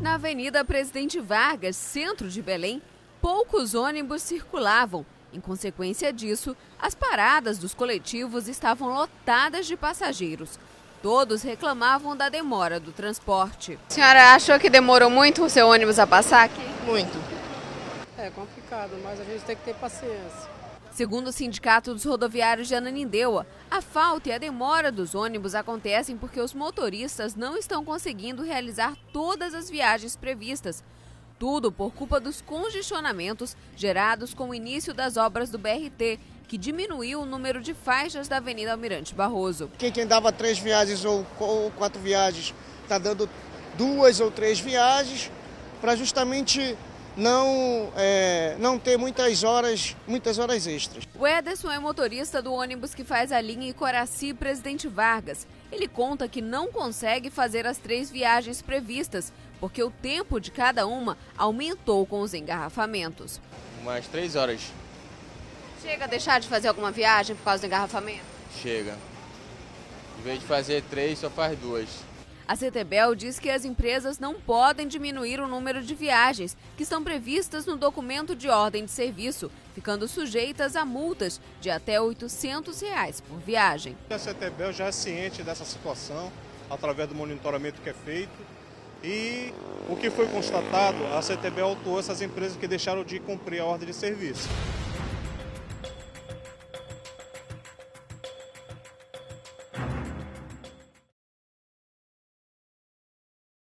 Na Avenida Presidente Vargas, centro de Belém, poucos ônibus circulavam. Em consequência disso, as paradas dos coletivos estavam lotadas de passageiros. Todos reclamavam da demora do transporte. A senhora achou que demorou muito o seu ônibus a passar aqui? Muito. É complicado, mas a gente tem que ter paciência. Segundo o Sindicato dos Rodoviários de Ananindeua, a falta e a demora dos ônibus acontecem porque os motoristas não estão conseguindo realizar todas as viagens previstas. Tudo por culpa dos congestionamentos gerados com o início das obras do BRT, que diminuiu o número de faixas da Avenida Almirante Barroso. Quem, dava três viagens ou quatro viagens está dando duas ou três viagens para justamente não, é, não ter muitas horas, muitas horas extras. O Ederson é motorista do ônibus que faz a linha Icoraci Presidente Vargas. Ele conta que não consegue fazer as três viagens previstas, porque o tempo de cada uma aumentou com os engarrafamentos. Umas três horas. Chega a deixar de fazer alguma viagem por causa do engarrafamento? Chega. Em vez de fazer três, só faz duas. A CETEBEL diz que as empresas não podem diminuir o número de viagens que estão previstas no documento de ordem de serviço, ficando sujeitas a multas de até 800 reais por viagem. A CETEBEL já é ciente dessa situação através do monitoramento que é feito e o que foi constatado, a CETEBEL autuou essas empresas que deixaram de cumprir a ordem de serviço.